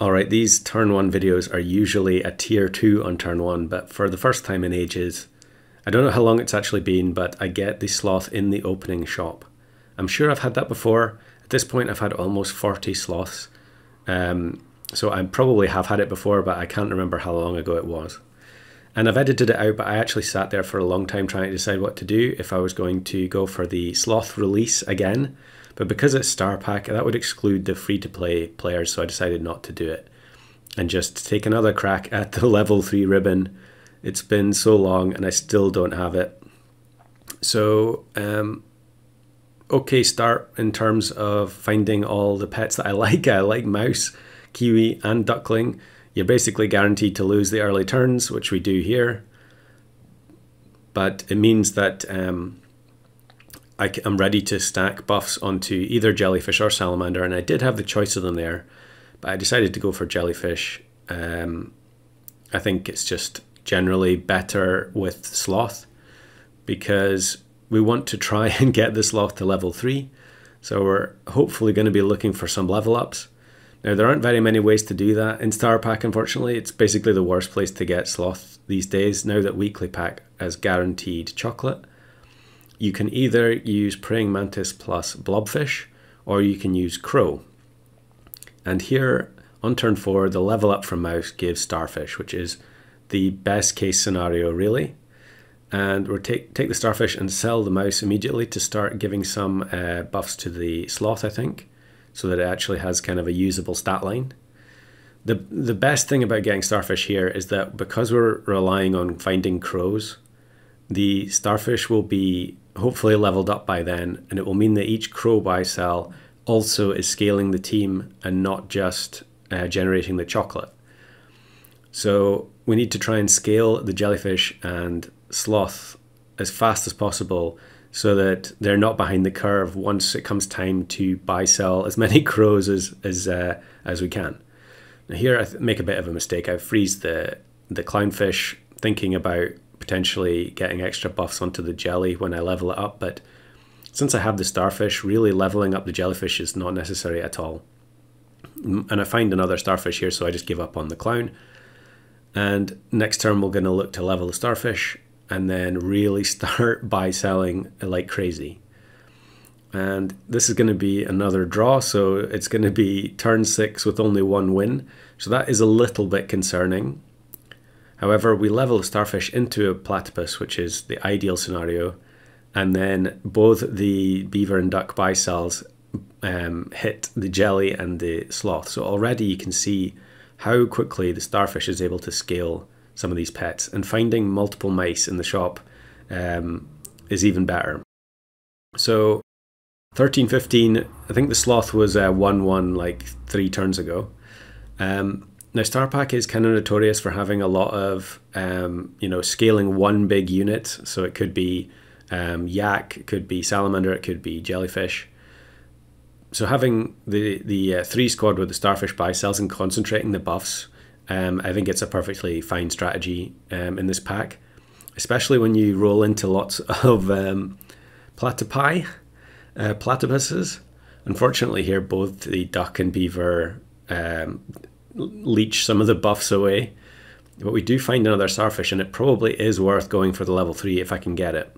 Alright, these turn 1 videos are usually a tier 2 on turn 1, but for the first time in ages, I don't know how long it's actually been, but I get the sloth in the opening shop. I'm sure I've had that before. At this point, I've had almost 40 sloths. Um, so I probably have had it before, but I can't remember how long ago it was. And I've edited it out, but I actually sat there for a long time trying to decide what to do if I was going to go for the sloth release again but because it's Star Pack, that would exclude the free to play players, so I decided not to do it and just take another crack at the level 3 ribbon. It's been so long and I still don't have it. So, um, okay start in terms of finding all the pets that I like. I like mouse, kiwi, and duckling. You're basically guaranteed to lose the early turns, which we do here. But it means that um, I, am ready to stack buffs onto either jellyfish or salamander, and I did have the choice of them there, but I decided to go for jellyfish. Um, I think it's just generally better with sloth because we want to try and get the sloth to level 3. So we're hopefully going to be looking for some level ups. Now, there aren't very many ways to do that. In Star Pack, unfortunately, it's basically the worst place to get sloth these days, now that Weekly Pack has guaranteed chocolate you can either use praying mantis plus blobfish or you can use crow. And here on turn four, the level up from mouse gives starfish, which is the best case scenario really. And we'll take, take the starfish and sell the mouse immediately to start giving some uh, buffs to the sloth, I think, so that it actually has kind of a usable stat line. The, the best thing about getting starfish here is that because we're relying on finding crows, the starfish will be hopefully leveled up by then, and it will mean that each crow buy sell also is scaling the team and not just uh, generating the chocolate. So we need to try and scale the jellyfish and sloth as fast as possible so that they're not behind the curve once it comes time to buy sell as many crows as as uh, as we can. Now here I make a bit of a mistake. I freeze the the clownfish thinking about potentially getting extra buffs onto the jelly when I level it up, but since I have the starfish, really leveling up the jellyfish is not necessary at all. And I find another starfish here, so I just give up on the clown. And next turn, we're going to look to level the starfish and then really start buy selling like crazy. And this is going to be another draw, so it's going to be turn six with only one win. So that is a little bit concerning. However, we level the starfish into a platypus, which is the ideal scenario, and then both the beaver and duck buy sells um, hit the jelly and the sloth. So already you can see how quickly the starfish is able to scale some of these pets, and finding multiple mice in the shop um, is even better. So 1315, I think the sloth was uh, 1 1 like three turns ago. Um, now, Starpack is kind of notorious for having a lot of, um, you know, scaling one big unit. So it could be um, yak, it could be salamander, it could be jellyfish. So having the the uh, three squad with the starfish buy cells and concentrating the buffs, um, I think it's a perfectly fine strategy um, in this pack, especially when you roll into lots of um, platypi, uh, platypuses. Unfortunately, here both the duck and beaver um, leech some of the buffs away. But we do find another starfish, and it probably is worth going for the level 3 if I can get it.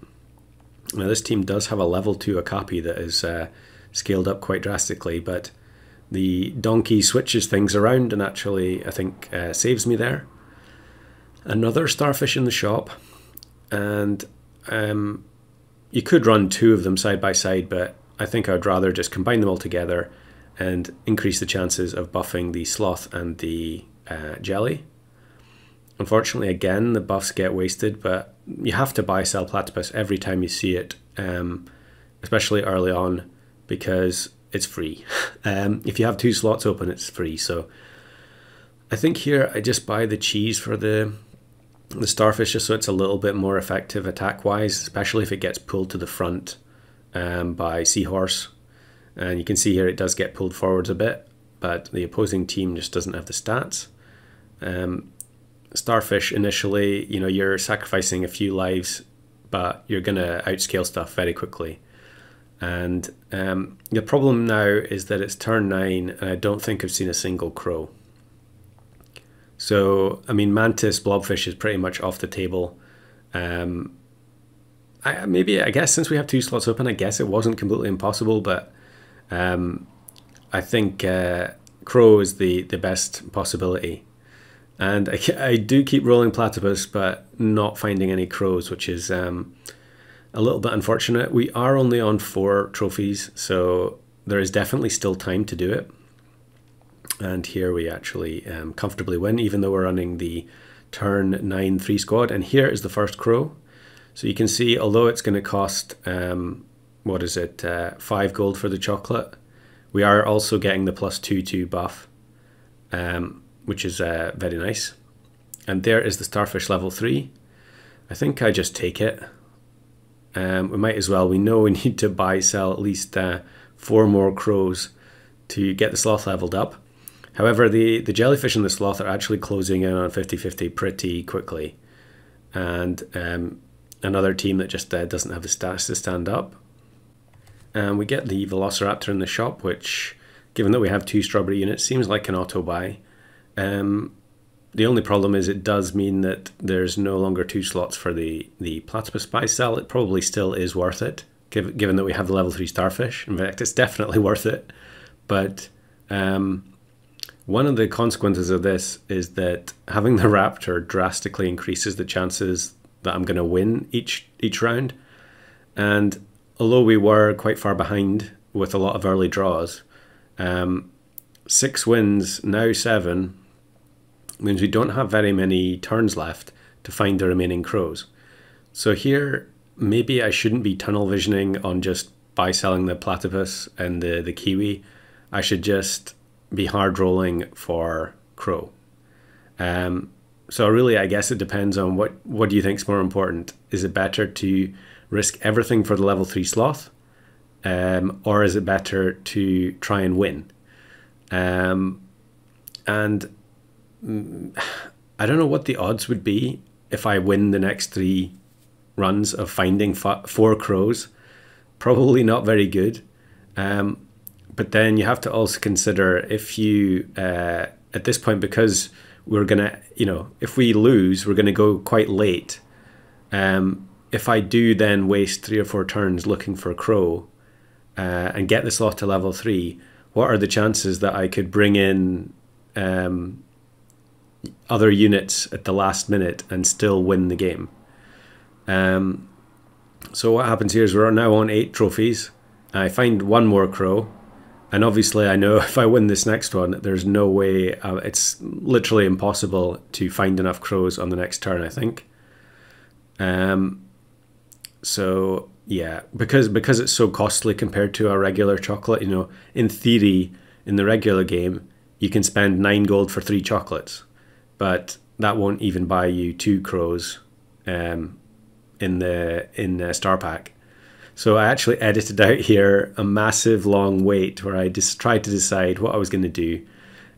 Now, this team does have a level 2 Okapi that is uh, scaled up quite drastically, but the donkey switches things around and actually, I think, uh, saves me there. Another starfish in the shop, and um, you could run two of them side by side, but I think I'd rather just combine them all together and increase the chances of buffing the sloth and the uh, jelly. Unfortunately, again, the buffs get wasted, but you have to buy Sell Platypus every time you see it, um, especially early on, because it's free. um, if you have two slots open, it's free. So I think here I just buy the cheese for the the starfish just so it's a little bit more effective attack wise, especially if it gets pulled to the front um, by Seahorse and you can see here it does get pulled forwards a bit, but the opposing team just doesn't have the stats. Um, Starfish initially, you know, you're sacrificing a few lives, but you're going to outscale stuff very quickly. And um, the problem now is that it's turn nine, and I don't think I've seen a single crow. So, I mean, Mantis Blobfish is pretty much off the table. Um, I, maybe, I guess, since we have two slots open, I guess it wasn't completely impossible, but um, I think uh, Crow is the, the best possibility. And I, I do keep rolling Platypus, but not finding any crows, which is um, a little bit unfortunate. We are only on four trophies, so there is definitely still time to do it. And here we actually um, comfortably win, even though we're running the turn 9 3 squad. And here is the first crow. So you can see, although it's going to cost, um, what is it, uh, 5 gold for the chocolate, we are also getting the plus 2 2 buff, um, which is uh, very nice. And there is the starfish level 3. I think I just take it. Um, we might as well. We know we need to buy, sell at least uh, four more crows to get the sloth leveled up. However, the, the jellyfish and the sloth are actually closing in on 50-50 pretty quickly. And um, another team that just uh, doesn't have the stats to stand up. And we get the Velociraptor in the shop, which, given that we have two strawberry units, seems like an auto buy. Um, the only problem is it does mean that there's no longer two slots for the, the platypus buy sell. It probably still is worth it, given that we have the level 3 starfish. In fact, it's definitely worth it. But um, one of the consequences of this is that having the raptor drastically increases the chances that I'm going to win each each round. And although we were quite far behind with a lot of early draws, um, six wins, now seven, means we don't have very many turns left to find the remaining crows. So here, maybe I shouldn't be tunnel visioning on just buy selling the platypus and the, the kiwi. I should just be hard rolling for crow. Um, so really, I guess it depends on what what do you think is more important. Is it better to risk everything for the level three sloth, um, or is it better to try and win? Um, and I don't know what the odds would be if I win the next three runs of finding four crows. Probably not very good. Um, but then you have to also consider if you, uh, at this point, because we're going to, you know, if we lose, we're going to go quite late. Um, if I do then waste three or four turns looking for a crow uh, and get the sloth to level three, what are the chances that I could bring in um, other units at the last minute and still win the game. Um, so what happens here is we're now on eight trophies. I find one more crow, and obviously I know if I win this next one, there's no way. Uh, it's literally impossible to find enough crows on the next turn. I think. Um. So yeah, because because it's so costly compared to a regular chocolate. You know, in theory, in the regular game, you can spend nine gold for three chocolates but that won't even buy you two crows um, in the in the star pack. So I actually edited out here a massive long wait where I just tried to decide what I was going to do,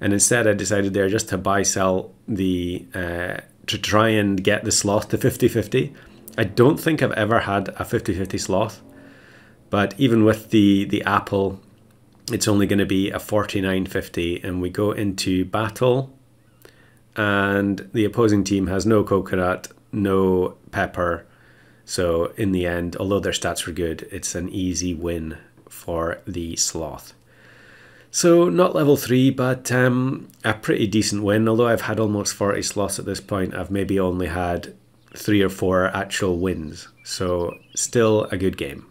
and instead I decided there just to buy sell the uh, to try and get the sloth to 50-50. I don't think I've ever had a 50-50 sloth, but even with the the apple, it's only going to be a 49.50, and we go into battle and the opposing team has no coconut, no pepper. So in the end, although their stats were good, it's an easy win for the sloth. So not level three, but um, a pretty decent win. Although I've had almost 40 sloths at this point, I've maybe only had three or four actual wins. So still a good game.